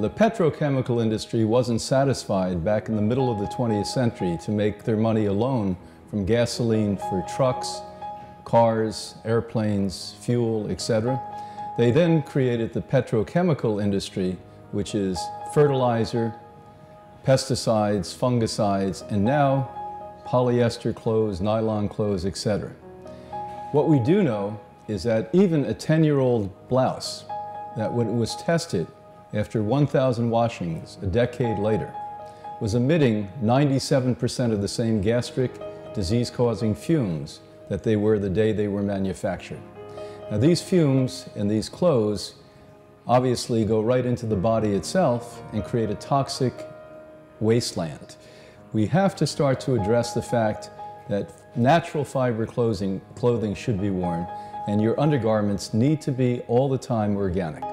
The petrochemical industry wasn't satisfied back in the middle of the 20th century to make their money alone from gasoline for trucks, cars, airplanes, fuel, etc. They then created the petrochemical industry, which is fertilizer, pesticides, fungicides, and now polyester clothes, nylon clothes, etc. What we do know is that even a 10-year-old blouse that when it was tested after 1,000 washings a decade later, was emitting 97% of the same gastric disease-causing fumes that they were the day they were manufactured. Now these fumes and these clothes obviously go right into the body itself and create a toxic wasteland. We have to start to address the fact that natural fiber clothing, clothing should be worn and your undergarments need to be all the time organic.